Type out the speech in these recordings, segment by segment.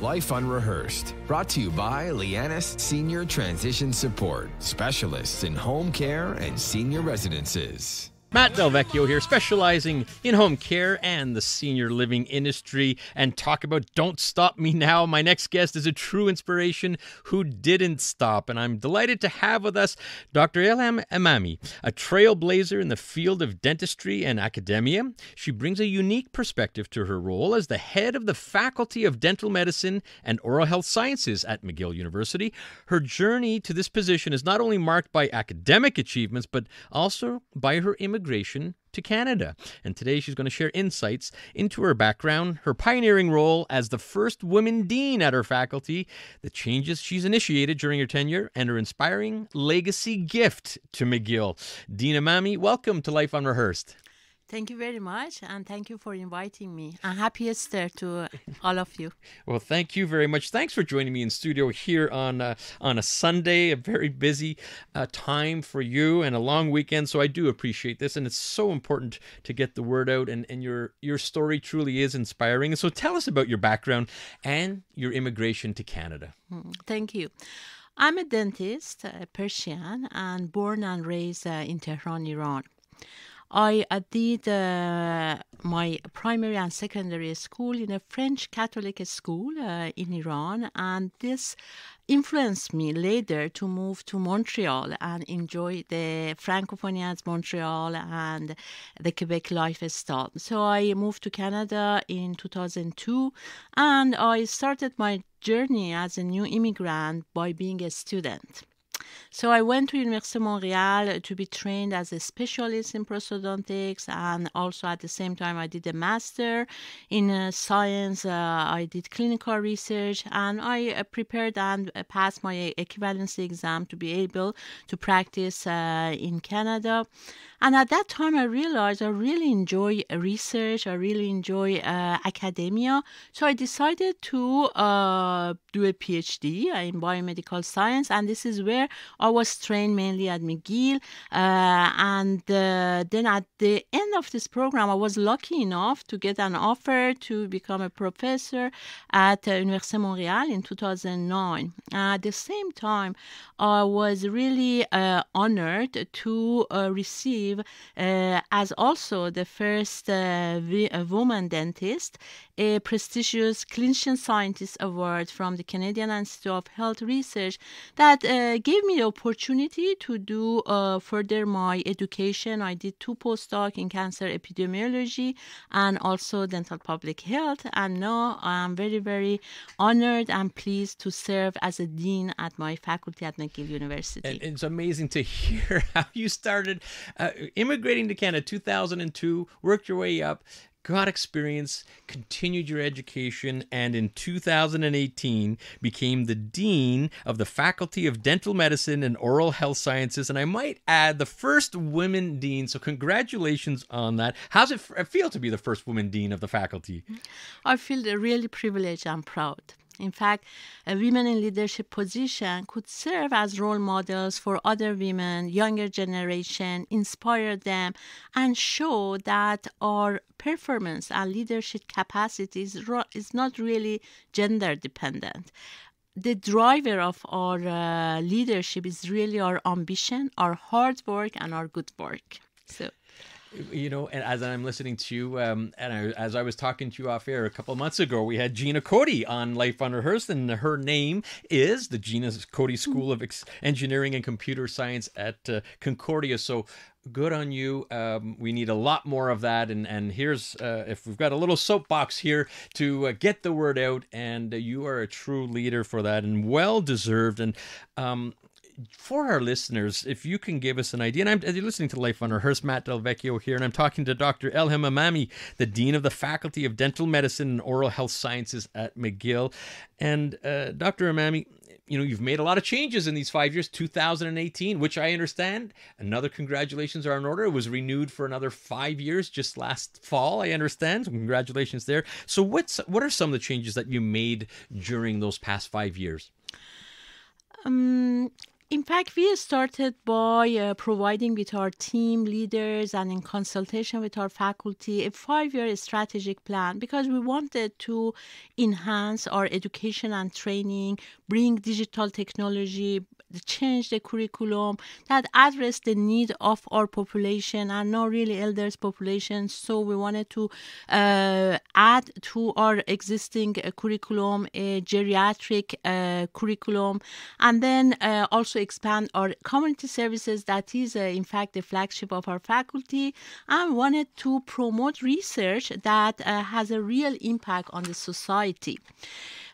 Life Unrehearsed, brought to you by Lianas Senior Transition Support, specialists in home care and senior residences. Matt Del Vecchio here, specializing in home care and the senior living industry, and talk about Don't Stop Me Now. My next guest is a true inspiration who didn't stop, and I'm delighted to have with us Dr. Elham Emami, a trailblazer in the field of dentistry and academia. She brings a unique perspective to her role as the head of the Faculty of Dental Medicine and Oral Health Sciences at McGill University. Her journey to this position is not only marked by academic achievements, but also by her immigration immigration to Canada. And today she's going to share insights into her background, her pioneering role as the first woman dean at her faculty, the changes she's initiated during her tenure, and her inspiring legacy gift to McGill. Dean Emami, welcome to Life Unrehearsed. Thank you very much, and thank you for inviting me. And happy Easter to all of you. well, thank you very much. Thanks for joining me in studio here on uh, on a Sunday, a very busy uh, time for you and a long weekend. So I do appreciate this, and it's so important to get the word out. And, and your your story truly is inspiring. And so tell us about your background and your immigration to Canada. Mm, thank you. I'm a dentist, a Persian, and born and raised uh, in Tehran, Iran. I did uh, my primary and secondary school in a French Catholic school uh, in Iran, and this influenced me later to move to Montreal and enjoy the Francophonie at Montreal and the Quebec lifestyle. So I moved to Canada in 2002 and I started my journey as a new immigrant by being a student. So I went to Université Montréal to be trained as a specialist in prosthodontics, and also at the same time I did a master in uh, science. Uh, I did clinical research, and I uh, prepared and uh, passed my equivalency exam to be able to practice uh, in Canada. And at that time, I realized I really enjoy research. I really enjoy uh, academia. So I decided to uh, do a PhD in biomedical science, and this is where I was trained mainly at McGill. Uh, and uh, then at the end of this program, I was lucky enough to get an offer to become a professor at uh, Université Montréal in 2009. At the same time, I was really uh, honored to receive, uh, as also the first woman dentist, a prestigious clinician scientist award from the Canadian Institute of Health Research that gave me the opportunity to do further my education. I did two postdoc in cancer epidemiology and also dental public health. And now I'm very, very honored and pleased to serve as a dean at my faculty at McGill University. It's amazing to hear how you started uh, immigrating to Canada 2002, worked your way up, got experience, continued your education, and in 2018 became the Dean of the Faculty of Dental Medicine and Oral Health Sciences. And I might add, the first women dean. So, congratulations on that. How's it feel to be the first woman dean of the faculty? I feel really privileged and proud. In fact, women in leadership position could serve as role models for other women, younger generation, inspire them, and show that our performance and leadership capacities is not really gender dependent the driver of our uh, leadership is really our ambition, our hard work, and our good work. So you know, and as I'm listening to you, um, and I, as I was talking to you off air a couple months ago, we had Gina Cody on Life Unrehearsed, and her name is the Gina Cody School of Engineering and Computer Science at uh, Concordia. So good on you. Um, we need a lot more of that. And and here's uh, if we've got a little soapbox here to uh, get the word out, and uh, you are a true leader for that, and well deserved. And um, for our listeners, if you can give us an idea, and I'm you're listening to Life Unrehearsed, Matt Del Vecchio here, and I'm talking to Dr. Elham Emami, the Dean of the Faculty of Dental Medicine and Oral Health Sciences at McGill. And uh, Dr. Emami, you know, you've made a lot of changes in these five years, 2018, which I understand. Another congratulations are in order. It was renewed for another five years just last fall, I understand. So congratulations there. So what's what are some of the changes that you made during those past five years? Um, in fact, we started by uh, providing with our team leaders and in consultation with our faculty a five year strategic plan because we wanted to enhance our education and training, bring digital technology, change the curriculum that address the need of our population and not really elders population. So we wanted to uh, add to our existing uh, curriculum a geriatric uh, curriculum and then uh, also expand our community services. That is uh, in fact the flagship of our faculty. And wanted to promote research that has a real impact on the society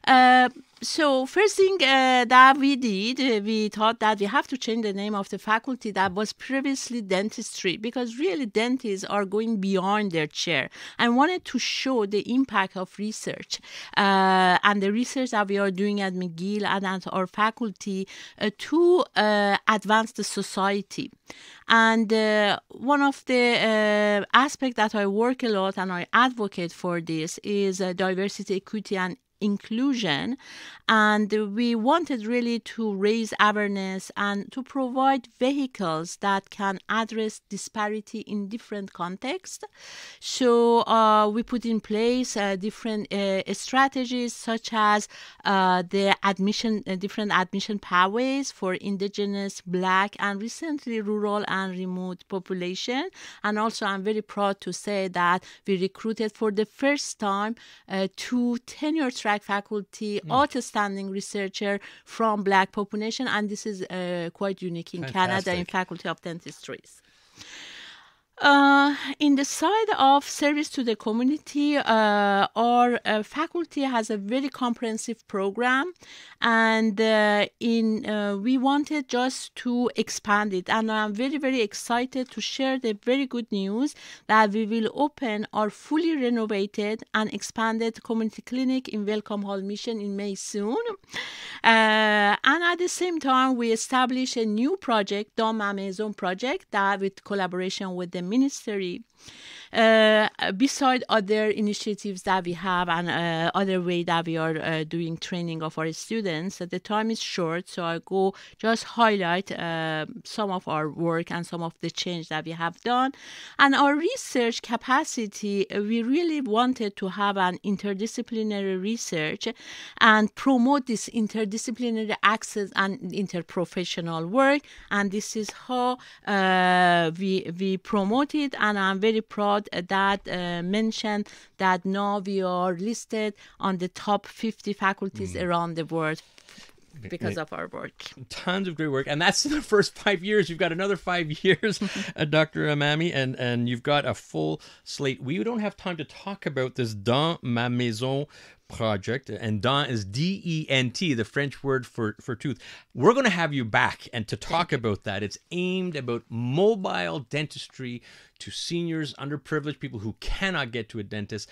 uh, so first thing uh, that we did, uh, we thought that we have to change the name of the faculty that was previously dentistry because really dentists are going beyond their chair and wanted to show the impact of research uh, and the research that we are doing at McGill and at our faculty uh, to advance the society. And one of the aspects that I work a lot and I advocate for this is diversity, equity, and inclusion and we wanted really to raise awareness and to provide vehicles that can address disparity in different contexts so uh, we put in place uh, different uh, strategies such as uh, the admission uh, different admission pathways for indigenous black and recently rural and remote population. And also i'm very proud to say that we recruited for the first time uh, two tenure track faculty mm. outstanding researcher from black population and this is uh, quite unique in Fantastic. canada in faculty of dentistry uh, in the side of service to the community, uh, our uh, faculty has a very comprehensive program, and uh, in uh, we wanted just to expand it. And I'm very very excited to share the very good news that we will open our fully renovated and expanded community clinic in Welcome Hall Mission in May soon. And at the same time, we establish a new project, Dent ma maison project, that with collaboration with the ministry uh, beside other initiatives that we have and uh, other way that we are uh, doing training of our students, the time is short, so I go just highlight uh, some of our work and some of the change that we have done. And our research capacity, we really wanted to have an interdisciplinary research and promote this interdisciplinary access and interprofessional work. And this is how uh, we we promote it. And I'm very proud that uh, mentioned that now we are listed on the top 50 faculties mm. around the world because of our work. Tons of great work, and that's the first five years. You've got another five years, uh, Dr. Emami, and and you've got a full slate. We don't have time to talk about this dent ma maison project, and dent is D E N T, the French word for for tooth. We're going to have you back and to talk about that. It's aimed about mobile dentistry to seniors, underprivileged people who cannot get to a dentist.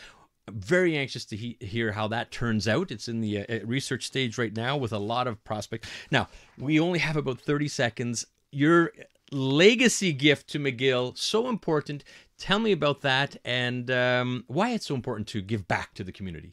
I'm very anxious to he- hear how that turns out. It's in the uh, research stage right now with a lot of prospect. Now, we only have about 30 seconds. Your legacy gift to McGill, so important. Tell me about that and um, why it's so important to give back to the community.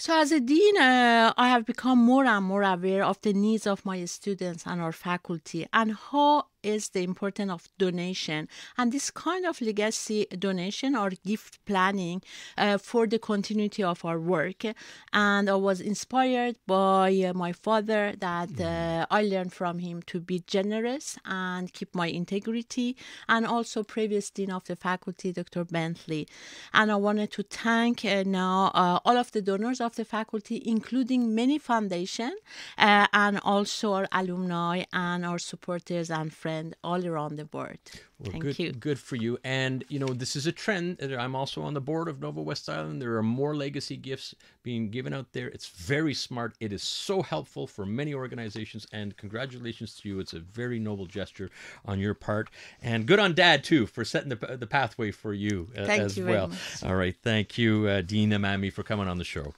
So, as a dean, uh, I have become more and more aware of the needs of my students and our faculty and how is the importance of donation. And this kind of legacy donation or gift planning uh, for the continuity of our work. And i was inspired by uh, my father that uh, mm. i learned from him to be generous and keep my integrity and also previous dean of the faculty dr bentley. And i wanted to thank uh, now uh, all of the donors of the faculty including many foundation uh, and also our alumni and our supporters and friends friend all around the world. Well, Thank good, you. Good for you. And, you know, this is a trend. I'm also on the board of Nova West Island. There are more legacy gifts being given out there. It's very smart. It is so helpful for many organizations. And congratulations to you. It's a very noble gesture on your part. And good on Dad, too, for setting the, the pathway for you uh, Thank as you well. All right. Thank you, uh, Dean Emami, for coming on the show.